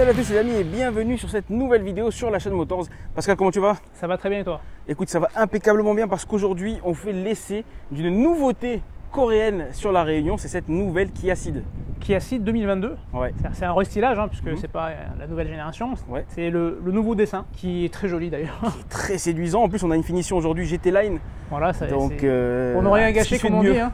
Salut à tous les amis et bienvenue sur cette nouvelle vidéo sur la chaîne Motors. Pascal, comment tu vas? Ça va très bien et toi? Écoute, ça va impeccablement bien parce qu'aujourd'hui, on fait l'essai d'une nouveauté coréenne sur la Réunion, c'est cette nouvelle Kia Ceed. Kia Ceed 2022. Ouais. C'est- un restylage hein, puisque Mhm. c'est pas la nouvelle génération. Ouais. C'est le, le nouveau dessin qui est très joli d'ailleurs. Qui est très séduisant. En plus, on a une finition aujourd'hui GT Line. voilà, ça, Donc, euh, on n'a rien gâché comme on mieux. dit. Hein.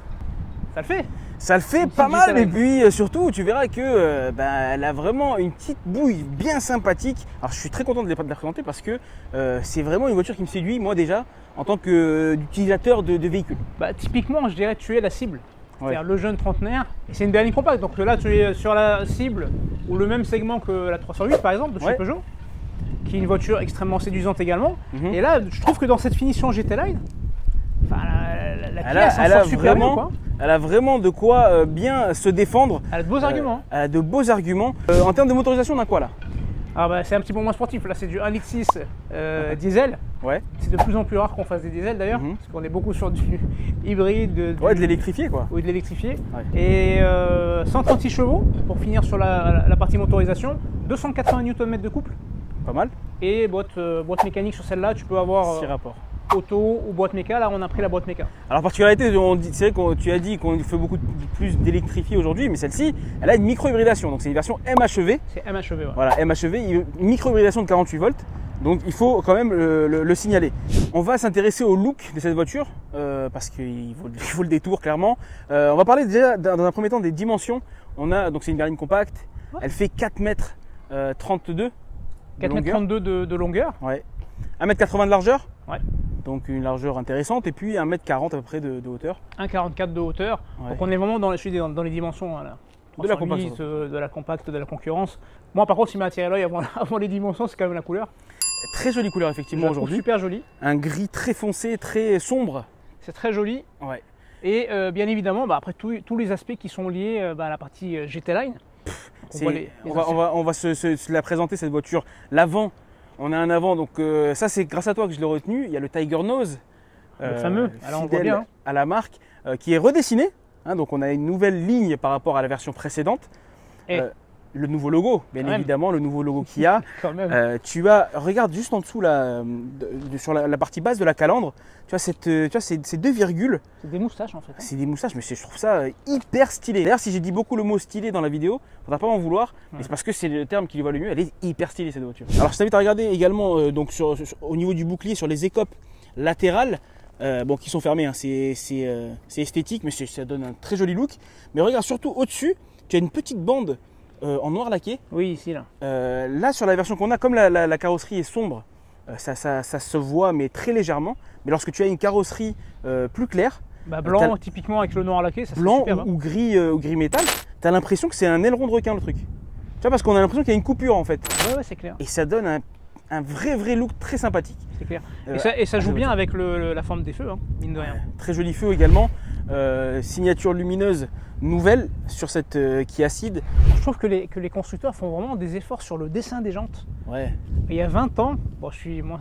Ça le fait. Ça le fait pas mal et puis euh, surtout tu verras que euh, ben, elle a vraiment une petite bouille bien sympathique. Alors je suis très content de la présenter parce que euh, c'est vraiment une voiture qui me séduit moi déjà en tant qu'utilisateur de, de véhicule. Bah, typiquement, je dirais que tu es la cible. Ouais. C'est-à-dire le jeune trentenaire. Et c'est une berline compacte. Donc là, tu es sur la cible ou le même segment que la 308 par exemple de chez Ouais. Peugeot, qui est une voiture extrêmement séduisante également. Mhm. Et là, je trouve que dans cette finition GT Line, la, la, la Elle a- elle a vraiment- bien, quoi. Elle a vraiment de quoi euh, bien se défendre. Elle a de beaux Euh, arguments. hein. Elle a de beaux arguments. Euh, en termes de motorisation, on a quoi là? Ah bah, c'est un petit peu moins sportif. Là, c'est du 1.6 euh, diesel. Ouais. C'est de plus en plus rare qu'on fasse des diesels d'ailleurs, Mhm. parce qu'on est beaucoup sur du hybride, du- Ouais, de l'électrifié quoi. ou de l'électrifié. Ouais. Et euh, 136 chevaux pour finir sur la, la partie motorisation, 280 Nm de couple. Pas mal. Et boîte, euh, boîte mécanique sur celle-là, tu peux avoir Six euh, rapports. Auto ou boîte méca. Là, on a pris la boîte méca. Alors particularité, on dit- c'est vrai que tu as dit qu'on fait beaucoup plus d'électrifié aujourd'hui, mais celle-ci, elle a une micro-hybridation. Donc c'est une version MHEV. C'est MHEV. ouais. Voilà, MHEV, micro-hybridation de 48 volts. Donc il faut quand même le, le- le signaler. On va s'intéresser au look de cette voiture euh, parce qu'il il vaut le détour clairement. Euh, on va parler déjà dans un premier temps des dimensions. On a donc c'est une berline compacte. Ouais. Elle fait 4 mètres euh, 32 de longueur. 4,32 m de, de longueur. Ouais. 1m80 de largeur. Ouais. Donc une largeur intéressante et puis 1m40 à peu près de, de hauteur. 1,44 de hauteur. Ouais. Donc on est vraiment dans les, je suis dans, dans les dimensions. hein, là. De la 308, compacte, euh, de la compacte, de la concurrence. Moi, par contre, ce qui m'a attiré l'œil avant, avant les dimensions, c'est quand même la couleur. Très jolie couleur effectivement aujourd'hui. super jolie. Un gris très foncé, très sombre. C'est très joli. Ouais. Et euh, bien évidemment, bah, après tous- les aspects qui sont liés euh, bah, à la partie GT Line. On voit les- les on, va, on va- on va se, se- se la présenter cette voiture. L'avant, on a un avant, donc euh, ça c'est grâce à toi que je l'ai retenu. Il y a le Tiger Nose, euh, Le fameux. Alors, on voit fidèle bien, hein. à la marque, euh, qui est redessiné. hein, donc on a une nouvelle ligne par rapport à la version précédente. Et- Euh, le nouveau logo, bien Quand même. évidemment, le nouveau logo qu'il y a. Quand même. Euh, tu as, regarde juste en dessous là, de- de- sur la, la partie basse de la calandre, tu as cette, euh, tu vois, ces, ces deux virgules. C'est des moustaches en fait. hein. C'est des moustaches, mais je trouve ça euh, hyper stylé. D'ailleurs, si j'ai dit beaucoup le mot stylé dans la vidéo, faudra pas m'en vouloir, mais c'est parce que c'est le terme qui lui va le mieux. Elle est hyper stylée cette voiture. Alors, je t'invite à regarder également euh, donc sur, sur- au niveau du bouclier, sur les écopes latérales, euh, bon, qui sont fermées. hein. c'est esthétique, mais ça donne un très joli look. Mais regarde surtout au-dessus, tu as une petite bande euh, en noir laqué. Oui, ici là. Euh, là, sur la version qu'on a, comme la, la- la carrosserie est sombre, euh, ça, ça- ça se voit, mais très légèrement. Mais lorsque tu as une carrosserie plus claire, Bah, blanc, typiquement avec le noir laqué, ça blanc super. hein. ou, ou gris, euh, ou gris métal, tu as l'impression que c'est un aileron de requin le truc. Tu vois, parce qu'on a l'impression qu'il y a une coupure en fait. Ouais, ouais, c'est clair. Et ça donne un, un vrai, vrai look très sympathique. C'est clair. Et ça, et ça joue bien avec le- le- la forme des feux, hein, mine de rien. Très joli feu également. Euh, signature lumineuse nouvelle sur cette euh, Kia Ceed. Je trouve que les, que les constructeurs font vraiment des efforts sur le dessin des jantes. Ouais. Il y a 20 ans, bon, je suis, moi,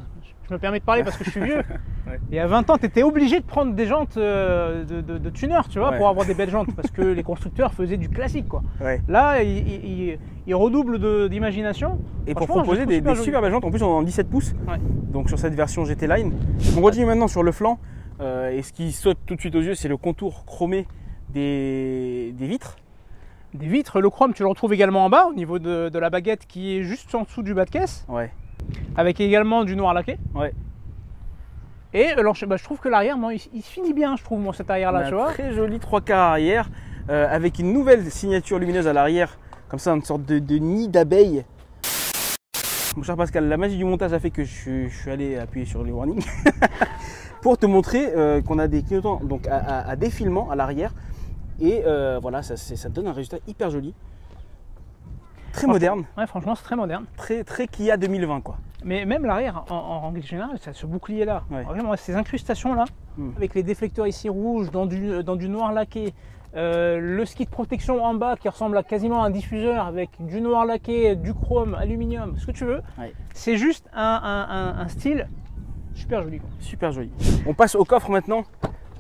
je me permets de parler parce que je suis vieux. Ouais. Il y a 20 ans, tu étais obligé de prendre des jantes euh, de, de, de tuner, tu vois, Ouais. pour avoir des belles jantes, parce que les constructeurs faisaient du classique, quoi. ouais. Là, ils, ils- ils- ils redoublent d'imagination. Et pour proposer des, super des joli. super belles jantes, en plus on est en 17 pouces, Ouais. donc sur cette version GT Line. On continue maintenant sur le flanc, euh, et ce qui saute tout de suite aux yeux, c'est le contour chromé des, des vitres. Des vitres, le chrome, tu le retrouves également en bas, au niveau de, de la baguette qui est juste en dessous du bas de caisse, Ouais. avec également du noir laqué. Ouais. Et alors, je, bah, je trouve que l'arrière, il, il se finit bien, je trouve, moi, cet arrière-là, tu vois. très joli trois quarts arrière, euh, avec une nouvelle signature lumineuse à l'arrière, comme ça, une sorte de, de nid d'abeille. Mon cher Pascal, la magie du montage a fait que je, suis- je suis allé appuyer sur les warnings pour te montrer euh, qu'on a des clignotants donc à, à- à défilement à l'arrière. Et euh, voilà, ça, ça donne un résultat hyper joli. Très moderne, Ouais, franchement, c'est très moderne. très, très Kia 2020 quoi. Mais même l'arrière, en, en règle générale, ça, ce bouclier-là, Ouais. vraiment, ces incrustations-là, Hmm. avec les déflecteurs ici rouges, dans du, dans du noir laqué, euh, le ski de protection en bas qui ressemble à quasiment un diffuseur avec du noir laqué, du chrome, aluminium, ce que tu veux, Ouais. c'est juste un, un- un- un style super joli. quoi. Super joli. On passe au coffre maintenant.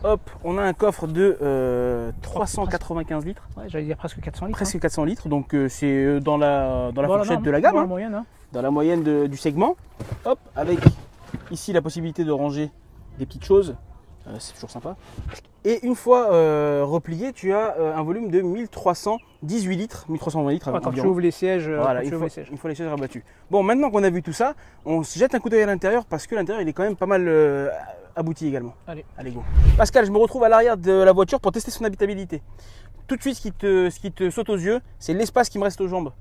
Hop, on a un coffre de euh, 395 litres, Ouais, j'allais dire presque 400 litres. presque 400 litres, donc euh, c'est euh, dans la, dans la Dans fourchette norme, de la gamme, dans hein, la moyenne. hein. dans la moyenne de- du segment. Hop, avec ici la possibilité de ranger des petites choses, euh, c'est toujours sympa. Et une fois euh, replié, tu as euh, un volume de 1318 litres, 1320 litres quand tu ouvres les sièges, euh, Voilà, une fois, les sièges. une fois les sièges rabattus. Bon, maintenant qu'on a vu tout ça, on se jette un coup d'œil à l'intérieur parce que l'intérieur il est quand même pas mal euh, abouti également. Allez. Allez, go. Pascal, je me retrouve à l'arrière de la voiture pour tester son habitabilité. Tout de suite, ce qui te, ce qui te saute aux yeux, c'est l'espace qui me reste aux jambes.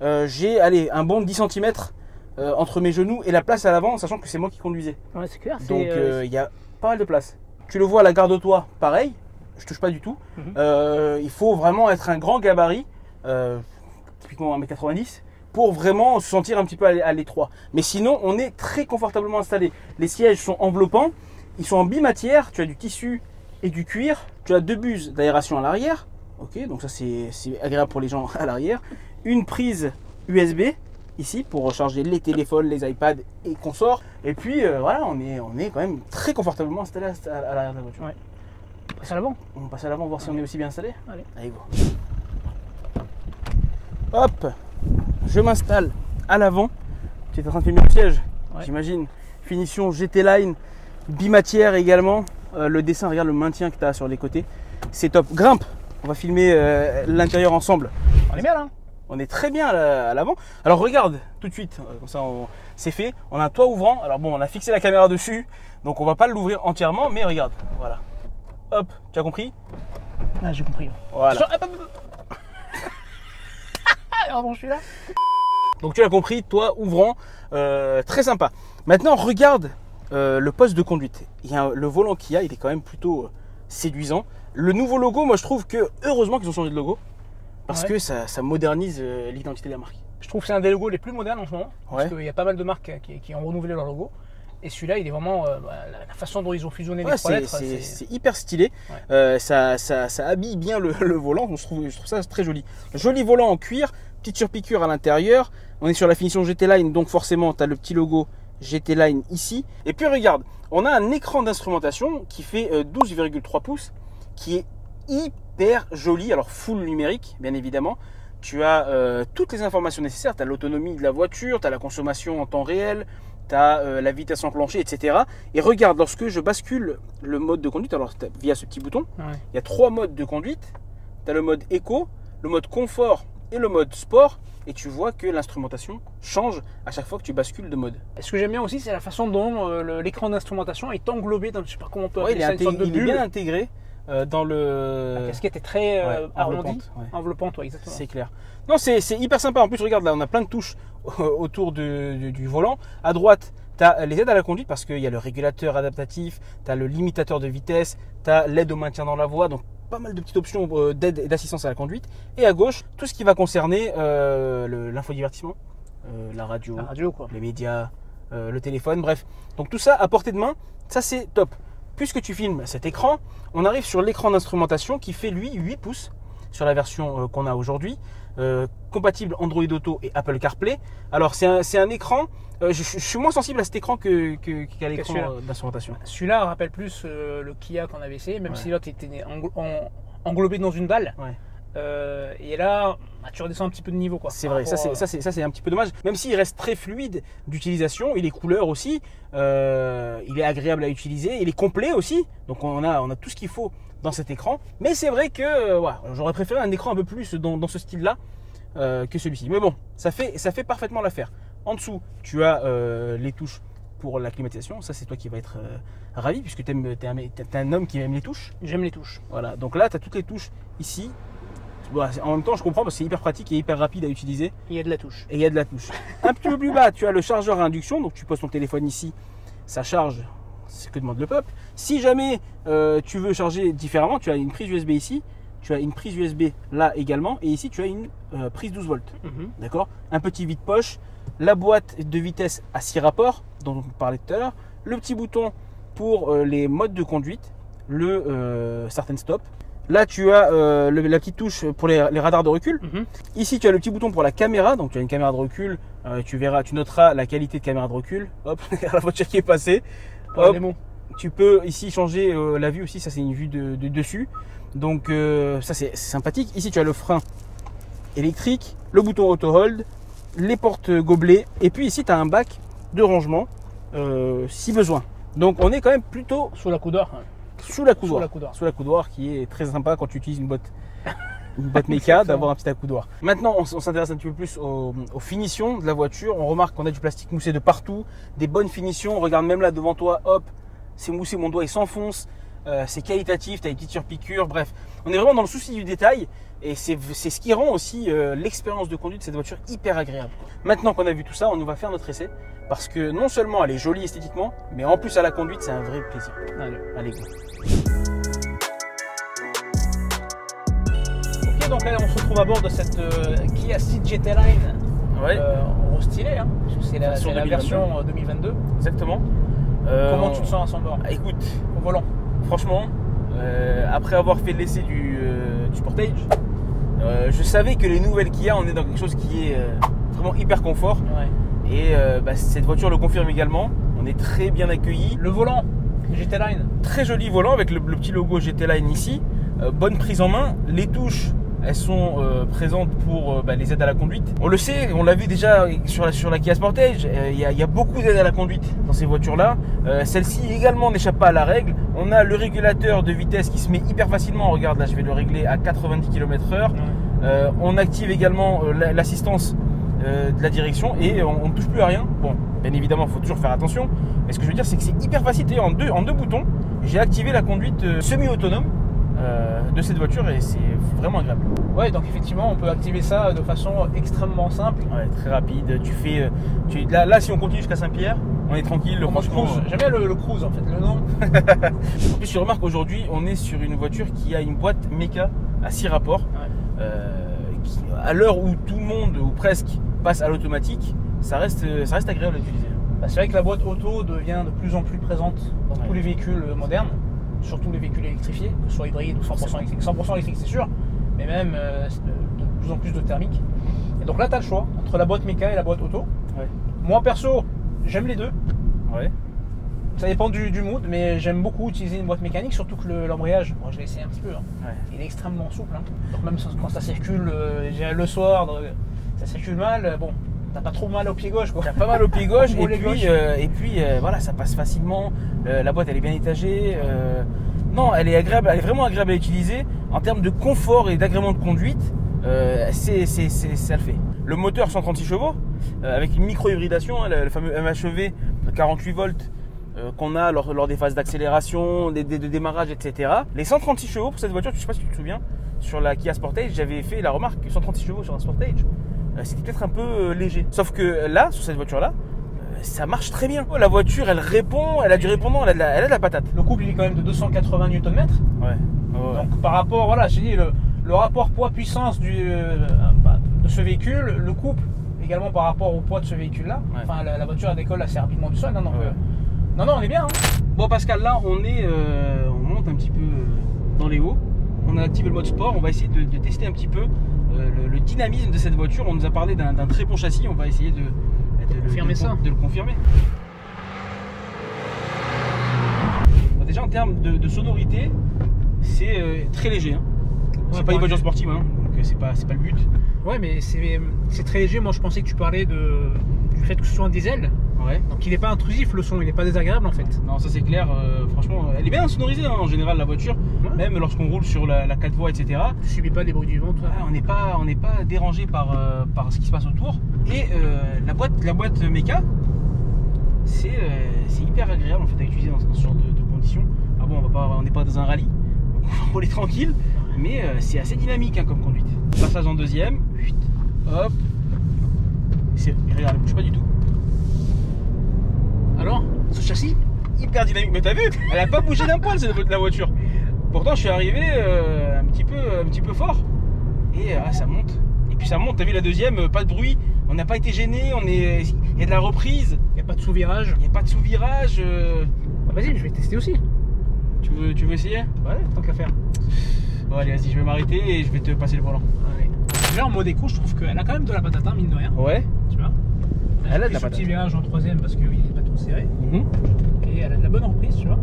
Euh, J'ai allez, un bon 10 cm entre mes genoux et la place à l'avant, sachant que c'est moi qui conduisais. Ouais, c'est clair. c'est, Donc euh, euh, il y a pas mal de place. Tu le vois à la garde toit, pareil, je touche pas du tout. Mhm. Euh, il faut vraiment être un grand gabarit, euh, typiquement 1m90, pour vraiment se sentir un petit peu à l'é- à l'étroit. Mais sinon, on est très confortablement installé. Les sièges sont enveloppants, ils sont en bimatière, tu as du tissu et du cuir, tu as deux buses d'aération à l'arrière, ok, donc ça c'est agréable pour les gens à l'arrière. Une prise USB ici pour recharger les téléphones, les iPads et consorts. Et puis euh, voilà, on est, on est quand même très confortablement installé à, à- à l'arrière de la voiture. Ouais. passe à l'avant. On passe à l'avant voir si on est aussi bien installé Allez. Allez, go. Hop, je m'installe à l'avant. Tu es en train de filmer le siège, Ouais. j'imagine. Finition GT Line, bimatière également. Euh, le dessin, regarde le maintien que tu as sur les côtés. C'est top. Grimpe, on va filmer euh, l'intérieur ensemble. On est bien là. On est très bien à la- à l'avant. Alors regarde tout de suite, euh, comme ça c'est fait. On a un toit ouvrant. Alors bon, on a fixé la caméra dessus, donc on va pas l'ouvrir entièrement, mais regarde, voilà. Hop, tu as compris? Ah, j'ai compris. Voilà. Sur- hop, hop, hop. Ah, pardon, je suis là. Donc tu as compris, toi ouvrant, euh, très sympa. Maintenant regarde euh, le poste de conduite. Il y a un- le volant qu'il y a, il est quand même plutôt euh, séduisant. Le nouveau logo, moi je trouve que heureusement qu'ils ont changé de logo parce Ouais. que ça, ça modernise euh, l'identité de la marque. Je trouve que c'est un des logos les plus modernes en ce moment. Parce Ouais. qu'il y a pas mal de marques qui, qui ont renouvelé leur logo. Et celui-là, il est vraiment. euh, bah, la, façon dont ils ont fusionné Ouais, les trois c'est, lettres. c'est- hyper stylé. Ouais. Euh, ça, ça, ça habille bien le, le volant. Je trouve, je trouve ça très joli. Joli volant en cuir, petite surpiqûre à l'intérieur. On est sur la finition GT Line, donc forcément, tu as le petit logo GT Line ici. Et puis regarde, on a un écran d'instrumentation qui fait euh, 12,3 pouces, qui est hyper joli. Alors full numérique, bien évidemment. Tu as euh, toutes les informations nécessaires. Tu as l'autonomie de la voiture, tu as la consommation en temps réel, tu as la vitesse enclenchée, etc. Et regarde, lorsque je bascule le mode de conduite, alors via ce petit bouton, Ouais. il y a trois modes de conduite. Tu as le mode éco, le mode confort et le mode sport. Et tu vois que l'instrumentation change à chaque fois que tu bascules de mode. Et ce que j'aime bien aussi, c'est la façon dont euh, l'écran d'instrumentation est englobé dans, je sais pas comment on peut Ouais, appeler il est, ça, une sorte inté- de il est bien intégré euh, dans le. La casquette est très euh, Ouais, arrondie, enveloppante, ouais. enveloppante, ouais, exactement. C'est clair. Non, c'est c'est hyper sympa. En plus, regarde là, on a plein de touches autour du, du volant. À droite, tu as les aides à la conduite parce qu'il y a le régulateur adaptatif, tu as le limitateur de vitesse, tu as l'aide au maintien dans la voie. Donc, pas mal de petites options euh, d'aide et d'assistance à la conduite. Et à gauche, tout ce qui va concerner euh, l'infodivertissement, euh, la radio, La radio, quoi. les médias, euh, le téléphone, bref. Donc tout ça à portée de main, ça c'est top. Puisque tu filmes cet écran, on arrive sur l'écran d'instrumentation qui fait lui 8 pouces sur la version euh, qu'on a aujourd'hui, euh, compatible Android Auto et Apple CarPlay. Alors c'est un, c'est un écran, euh, je, je suis moins sensible à cet écran que, que- qu'à l'écran d'instrumentation. Celui-là rappelle plus euh, le Kia qu'on avait essayé, même Ouais. si l'autre était englo- en- englobé dans une. Ouais. Euh, et là, bah, tu redescends un petit peu de niveau. quoi. C'est vrai, ça c'est, ça, c'est, ça c'est un petit peu dommage. Même s'il reste très fluide d'utilisation, il est couleur aussi, euh, il est agréable à utiliser, il est complet aussi. Donc on a, on a tout ce qu'il faut dans cet écran. Mais c'est vrai que euh, j'aurais préféré un écran un peu plus dans, dans ce style-là euh, que celui-ci. Mais bon, ça fait, ça fait parfaitement l'affaire. En dessous, tu as les touches pour la climatisation. Ça, c'est toi qui vas être euh, ravi puisque tu es, un homme qui aime les touches. J'aime les touches. Voilà, donc là, tu as toutes les touches ici. C'est- en même temps, je comprends parce que c'est hyper pratique et hyper rapide à utiliser Il y a de la touche. et il y a de la touche. Un petit peu plus bas, tu as le chargeur à induction, donc tu poses ton téléphone ici, ça charge, c'est ce que demande le peuple. Si jamais euh, tu veux charger différemment, tu as une prise USB ici, tu as une prise USB là également, et ici tu as une euh, prise 12 volts. Mhm. D'accord? Un petit vide-poche, la boîte de vitesse à 6 rapports, dont on parlait tout à l'heure, le petit bouton pour euh, les modes de conduite, le certain stop. Là, tu as euh, le- la petite touche pour les, les radars de recul. Mhm. Ici, tu as le petit bouton pour la caméra. Donc, tu as une caméra de recul. Euh, tu verras, tu noteras la qualité de caméra de recul. Hop, la voiture qui est passée. Pas Hop. Tu peux ici changer euh, la vue aussi, ça c'est une vue de, de dessus. Donc ça c'est sympathique. Ici tu as le frein électrique, le bouton auto hold, les portes gobelets et puis ici tu as un bac de rangement si besoin. Donc on est quand même plutôt Sous la coudoir. hein. Sous la coudoir. Sous la coudoir. Sous la coudoir qui est très sympa quand tu utilises une boîte une boîte méca d'avoir un petit accoudoir. Maintenant, on, on s'intéresse un petit peu plus aux, aux finitions de la voiture. On remarque qu'on a du plastique moussé de partout, des bonnes finitions. Regarde même là devant toi, hop, c'est moussé, mon doigt il s'enfonce. Euh, c'est qualitatif, tu as des petites surpiqûres, bref. On est vraiment dans le souci du détail et c'est ce qui rend aussi euh, l'expérience de conduite de cette voiture hyper agréable. Maintenant qu'on a vu tout ça, on va faire notre essai parce que non seulement elle est jolie esthétiquement, mais en plus à la conduite, c'est un vrai plaisir. Allez. Allez, go. Ok, donc là on se retrouve à bord de cette euh, Kia Ceed GT Line Ouais, en stylé, hein, parce que c'est la, la 2022. version euh, 2022. exactement. Comment tu te sens à son bord? Écoute, Au volant franchement, euh, après avoir fait l'essai du, euh, du Sportage, euh, je savais que les nouvelles Kia, on est dans quelque chose qui est vraiment hyper confort. Ouais. Et bah, cette voiture le confirme également. On est très bien accueillis. Le volant GT Line Très joli volant avec le, le petit logo GT Line ici. Bonne prise en main. Les touches, elles sont euh, présentes pour euh, bah, les aides à la conduite. On le sait, on l'a vu déjà sur la, sur la Kia Sportage. euh, Il y, a- il y a beaucoup d'aides à la conduite dans ces voitures-là. Celle-ci également n'échappe pas à la règle. On a le régulateur de vitesse qui se met hyper facilement. Regarde, là, je vais le régler à 90 km/h. On active également la- l'assistance de la direction et on ne touche plus à rien. Bon, bien évidemment, il faut toujours faire attention. Mais ce que je veux dire, c'est que c'est hyper facile. En deux, en deux boutons, j'ai activé la conduite semi-autonome euh, de cette voiture et c'est vraiment agréable. Ouais, donc effectivement, on peut activer ça de façon extrêmement simple. Ouais, très rapide. Tu fais, euh, tu- là, là, si on continue jusqu'à Saint-Pierre, on est tranquille. Mode franchement, cruise. J'aime bien le, le cruise en fait, le nom. En plus, tu remarques aujourd'hui, on est sur une voiture qui a une boîte méca à 6 rapports. Euh, qui, à l'heure où tout le monde, ou presque, passe à l'automatique, ça reste, ça reste agréable à utiliser. Bah, c'est vrai que la boîte auto devient de plus en plus présente dans Ouais. tous les véhicules modernes, surtout les véhicules électrifiés, que ce soit hybride ou 100% Forcément. électrique. 100% électrique, c'est sûr, mais même euh, de plus en plus de thermique. Et donc là, tu as le choix entre la boîte méca et la boîte auto. Ouais. Moi, perso, j'aime les deux. Ouais. Ça dépend du, du mood, mais j'aime beaucoup utiliser une boîte mécanique, surtout que le- l'embrayage, moi je l'ai essayé un petit peu, hein. Ouais. il est extrêmement souple. hein. Donc même quand ça circule euh, le soir, donc, ça circule mal, euh, bon, t'as pas trop mal au pied gauche quoi. T'as pas mal au pied gauche et puis, euh, et puis euh, voilà, ça passe facilement. Euh, la boîte elle est bien étagée. non, elle est agréable, elle est vraiment agréable à utiliser en termes de confort et d'agrément de conduite. c'est, c'est, c'est- ça le fait. Le moteur 136 chevaux avec une micro-hybridation, hein, le, le fameux MHEV 48 volts qu'on a lors, lors des phases d'accélération, des, des- de démarrage, etc. Les 136 chevaux pour cette voiture, je sais pas si tu te souviens, sur la Kia Sportage, j'avais fait la remarque que 136 chevaux sur un Sportage, c'était peut-être un peu euh, léger. Sauf que là, sur cette voiture-là, euh, ça marche très bien. La voiture, elle répond, elle a du répondant, elle a de la, elle a de la patate. Le couple il est quand même de 280 Nm, Ouais. donc par rapport, voilà, j'ai dit le, le rapport poids-puissance du, euh, bah, de ce véhicule, le couple également par rapport au poids de ce véhicule-là. Ouais. Enfin, la, la voiture elle décolle assez rapidement du sol, Ouais. euh, non, non, on est bien. hein. Bon Pascal, là on est, euh, on monte un petit peu euh, dans les hauts. On a activé le mode sport. On va essayer de, de tester un petit peu euh, le, le dynamisme de cette voiture. On nous a parlé d'un très bon châssis. On va essayer de, de, le- confirmer ça. de le confirmer. Bon, déjà en termes de, sonorité, c'est euh, très léger. hein. C'est Ouais, pas une voiture sportive, hein, donc euh, c'est pas, pas le but. Ouais, mais c'est c'est très léger. Moi, je pensais que tu parlais de, du fait que ce soit un diesel. Ouais. Donc, il n'est pas intrusif le son, il n'est pas désagréable en fait. Non, ça c'est clair. euh, franchement, elle est bien sonorisée hein, en général la voiture. Ouais. Même lorsqu'on roule sur la, la 4 voies, etc. Tu subis pas des bruits du vent, toi. Ouais, on n'est pas, on pas dérangé par, euh, par ce qui se passe autour. Et euh, la boîte, la boîte méca, c'est, euh, hyper agréable en fait à utiliser dans, dans ce genre de, de conditions. Ah bon, on va pas, on n'est pas dans un rallye, donc on va rouler tranquille, mais euh, c'est assez dynamique hein, comme conduite. Passage en deuxième, hop. C'est, regarde, elle bouge pas du tout. Alors, ce châssis Hyper dynamique. Mais t'as vu, elle a pas bougé d'un poil cette la voiture. Pourtant, je suis arrivé euh, un petit peu, un petit peu fort. Et euh, ah, ça monte. Et puis ça monte. T'as vu la deuxième, euh, pas de bruit. On n'a pas été gêné. On est, il y a de la reprise. Il n'y a pas de sous-virage. Il n'y a pas de sous-virage. euh. Ah, Vas-y, je vais tester aussi. Tu veux, tu veux essayer? Ouais, tant qu'à faire. Bon allez, vas-y, je vais m'arrêter et je vais te passer le volant. Allez. Là, en mode éco, je trouve qu'elle a quand même de la patate, hein, mine de rien. Ouais. Tu vois Elle a de la patate. petit virage en troisième parce qu'il n'est pas Mhm. Et elle a de la bonne reprise, tu vois.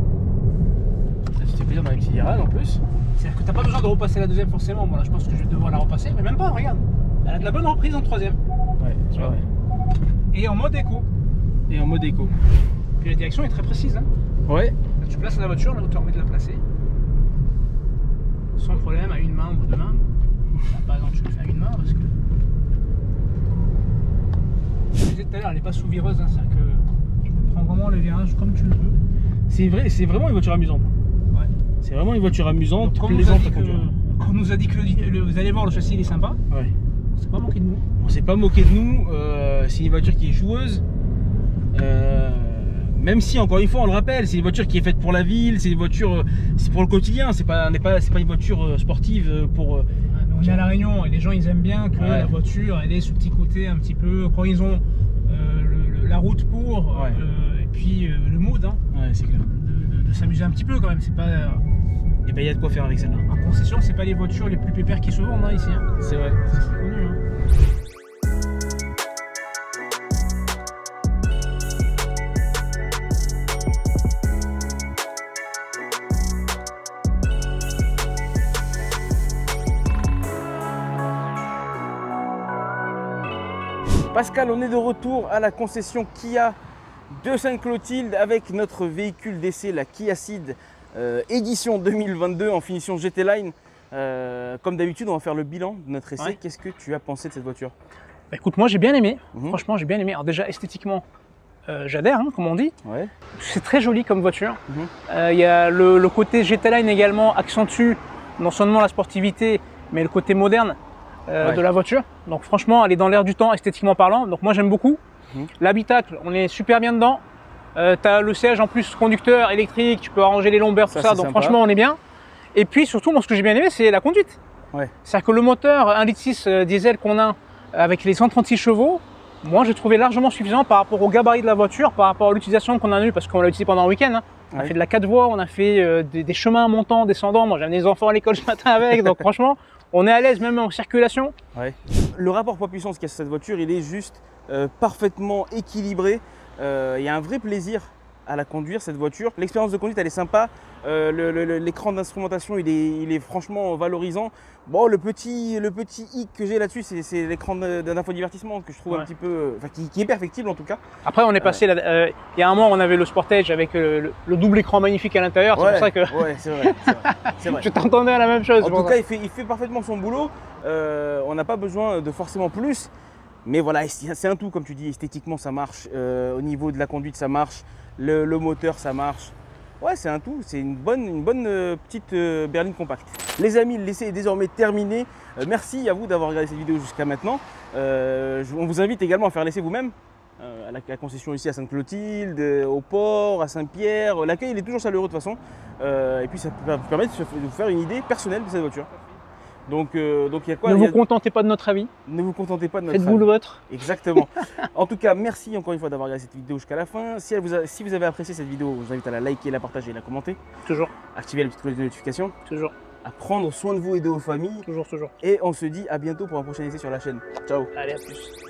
plaisir dans les petits virages en plus. C'est-à-dire que t'as pas besoin de repasser la deuxième forcément. Bon là je pense que je vais devoir la repasser, mais même pas, regarde. Elle a de la bonne reprise en troisième. Ouais, Tu vois. Et en mode éco. Et en mode éco. Puis la direction est très précise. Hein. Ouais. Là, tu places la voiture là où tu as envie de la placer. Sans problème, à une main ou deux mains. Là, par exemple, je le fais à une main parce que. Je disais tout à l'heure, elle n'est pas sous-vireuse, hein, c'est-à-dire que vraiment le virage comme tu le veux. C'est vrai, c'est vraiment une voiture amusante. Ouais. C'est vraiment une voiture amusante, Donc, on plaisante dit à que, conduire. quand on nous a dit que le, le- vous allez voir, le châssis il est sympa, Ouais. c'est pas manqué de nous. On s'est pas moqué de nous, euh, c'est une voiture qui est joueuse. Euh, même si, encore une fois, on le rappelle, c'est une voiture qui est faite pour la ville, c'est une voiture, euh, c'est pour le quotidien, c'est pas, n'est pas, c'est pas une voiture sportive pour. Ouais, mais On est à La Réunion et les gens ils aiment bien que Ouais. la voiture elle ait ce petit côté un petit peu quand ils ont euh, le- le- la route pour Ouais. euh, puis euh, le mood hein, Ouais, c'est clair. de, de- de s'amuser un petit peu quand même. C'est pas euh, Et ben, il y a de quoi faire avec celle-là. en concession, c'est pas les voitures les plus pépères qui se vendent hein, ici. hein. C'est vrai. Ça, c'est connu. hein. Pascal, on est de retour à la concession Kia de Sainte-Clotilde avec notre véhicule d'essai, la Kia Ceed euh, édition 2022 en finition GT Line. Euh, comme d'habitude, on va faire le bilan de notre essai. Ouais. Qu'est-ce que tu as pensé de cette voiture? Bah, écoute, moi j'ai bien aimé. Mhm. Franchement, j'ai bien aimé. Alors déjà esthétiquement, euh, j'adhère, hein, comme on dit. Ouais. C'est très joli comme voiture. Mhm. Il y a le, le côté GT Line également accentue non seulement la sportivité, mais le côté moderne Ouais. de la voiture. Donc franchement, elle est dans l'air du temps, esthétiquement parlant. Donc moi j'aime beaucoup. Mhm. L'habitacle, on est super bien dedans. Euh, tu as le siège en plus conducteur électrique, tu peux arranger les lombaires, tout Ça, Donc sympa. franchement, on est bien. Et puis surtout, moi ce que j'ai bien aimé, c'est la conduite. Ouais. C'est-à-dire que le moteur 1.6 litre euh, diesel qu'on a avec les 136 chevaux, moi j'ai trouvé largement suffisant par rapport au gabarit de la voiture, par rapport à l'utilisation qu'on a eue, parce qu'on l'a utilisé pendant un week-end. hein. On a Ouais. fait de la 4 voies, on a fait euh, des, des chemins montants, descendants. Moi j'ai amené les enfants à l'école ce matin avec, donc franchement, on est à l'aise même en circulation. Le rapport poids-puissance qu'il y a sur cette voiture, il est juste euh, parfaitement équilibré. Euh, il y a un vrai plaisir à la conduire, cette voiture. L'expérience de conduite, elle est sympa. Euh, L'écran d'instrumentation, il est, il est franchement valorisant. Bon, le petit, le petit hic que j'ai là-dessus, c'est- l'écran d'infodivertissement que je trouve un petit peu. euh, Enfin, qui, qui est perfectible en tout cas. Après, on est passé, euh, il y a un mois, on avait le Sportage avec le, le double écran magnifique à l'intérieur. C'est ouais, pour ça que ouais, c'est vrai. je t'entendais à la même chose. En tout cas, il fait, il fait parfaitement son boulot. On n'a pas besoin de forcément plus. Mais voilà, c'est c'est un tout, comme tu dis. Esthétiquement, ça marche. Euh, au niveau de la conduite, ça marche. Le, moteur, ça marche. Ouais, c'est un tout. C'est une bonne, une bonne euh, petite euh, berline compacte. Les amis, l'essai est désormais terminé. Euh, merci à vous d'avoir regardé cette vidéo jusqu'à maintenant. On vous invite également à faire l'essai vous-même. à la, concession ici à Sainte-Clotilde, au port, à Saint-Pierre. L'accueil il est toujours chaleureux de toute façon. Et puis ça peut vous permettre de vous faire une idée personnelle de cette voiture. Donc, euh, donc il y a quoi ne vous a- contentez pas de notre avis, ne vous contentez pas de notre faites-vous le avis. vôtre. Exactement. en tout cas, merci encore une fois d'avoir regardé cette vidéo jusqu'à la fin. Si, elle vous a- si vous avez apprécié cette vidéo, je vous invite à la liker, la partager et la commenter. Toujours, Activez la petite cloche de notification. toujours, À prendre soin de vous et de vos familles. toujours, toujours. Et on se dit à bientôt pour un prochain essai sur la chaîne. Ciao Allez, à plus.